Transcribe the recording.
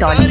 Dolly.